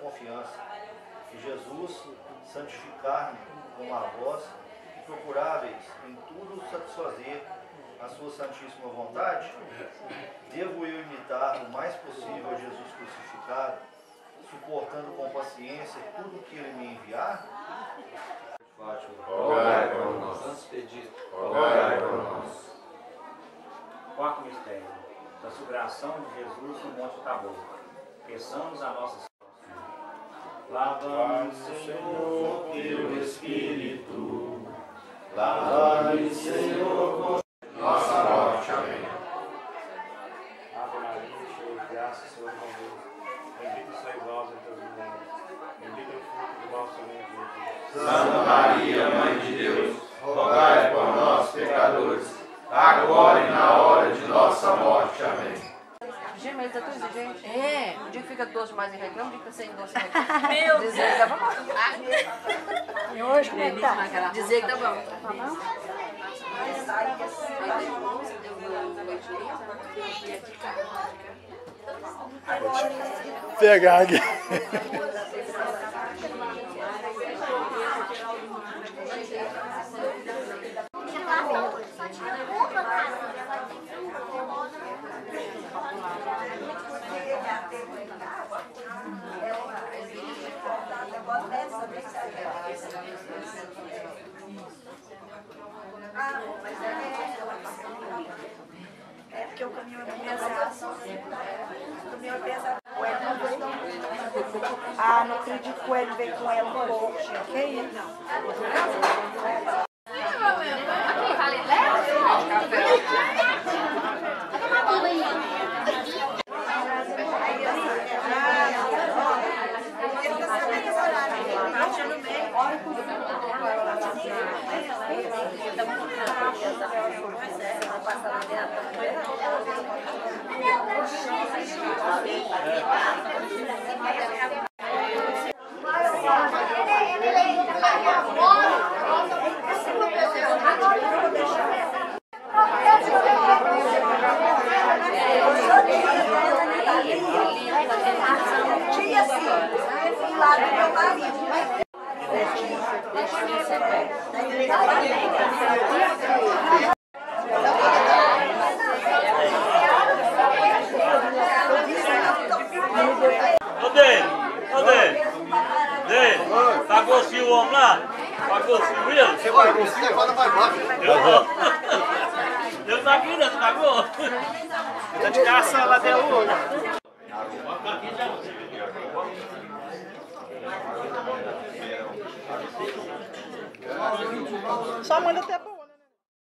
confiança. Que Jesus santificar-me com a voz e procuráveis em tudo satisfazer a sua santíssima vontade, devo eu imitar o mais possível Jesus crucificado, suportando com paciência tudo que ele me enviar? Fátima, Rogai por nós. Santo Expedito, Rogai por nós. Quarto mistério, da subtração de Jesus no Monte Tabor. Peçamos a nossa Lavamos, Senhor, pelo Espírito. Lava-me, Senhor, com nossa morte. Amém. Ave Maria, cheia de graça, Senhor convosco. Bendita sois vós entre as mulheres. Bendito é o fruto do vosso ventre, Jesus. Santa Maria, Mãe de Deus, rogai por nós, pecadores, agora e na hora de nossa morte. Amém. Tá tudo, gente? É. O dia que fica doce mais em reclama, o dia que fica sem doce. Meu Deus. Dizer que tá bom. E hoje como é que tá? Dizer que tá bom. Tá bom? Pegar aqui. É porque o caminhão é pesado. O caminhão é pesado. Ah, não acredito que o Hélio veio com ela um pouco. Que isso? Tinha assim, pagou-se o homem lá? Pagou-se o ele? Você pagou o telefone mais baixo. Eu vou. Eu tá aqui, né? Você pagou? Tá de caça lá até hoje. Só manda até